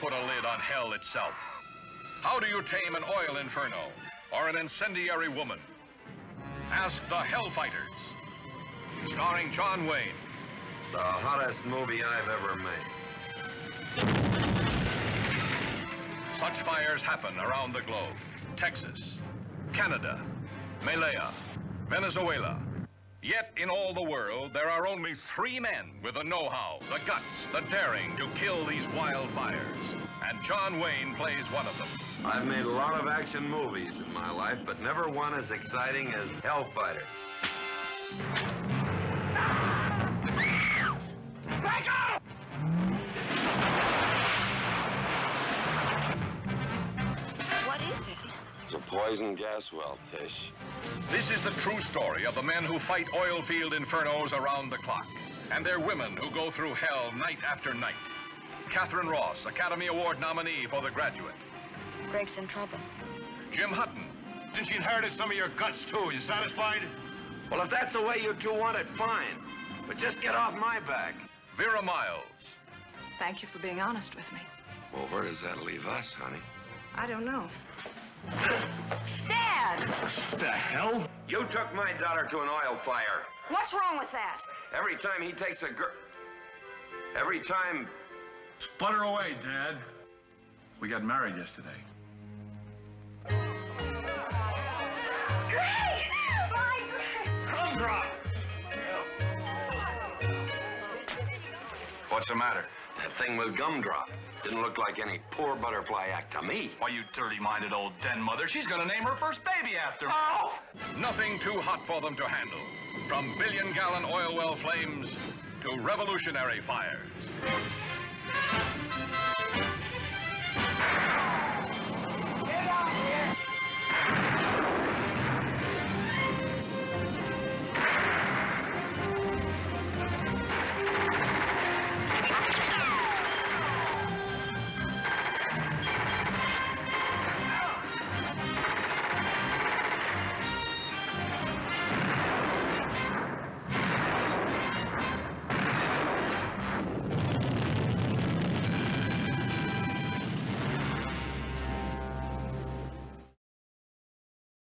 put a lid on hell itself? How do you tame an oil inferno or an incendiary woman? Ask the Hellfighters. Starring John Wayne. The hottest movie I've ever made. Such fires happen around the globe. Texas, Canada, Malaya, Venezuela. Yet in all the world, there are only three men with the know-how, the guts, the daring to kill these wildfires. And John Wayne plays one of them. I've made a lot of action movies in my life, but never one as exciting as Hellfighters. Back poison gas well, Tish. This is the true story of the men who fight oil field infernos around the clock, and their women who go through hell night after night. Katharine Ross, Academy Award nominee for The Graduate. Greg's in trouble. Jim Hutton. Since she inherited some of your guts, too, you satisfied? Well, if that's the way you two want it, fine. But just get off my back. Vera Miles. Thank you for being honest with me. Well, where does that leave us, honey? I don't know. Dad! The hell? You took my daughter to an oil fire. What's wrong with that? Every time he takes a girl... Every time... Sputter away, Dad. We got married yesterday. Greg! My Greg! Gumdrop! What's the matter? That thing with gumdrop. Didn't look like any poor butterfly act to me. Why, you dirty-minded old den mother. She's gonna name her first baby after me. Oh! Nothing too hot for them to handle. From billion gallon oil well flames to revolutionary fires.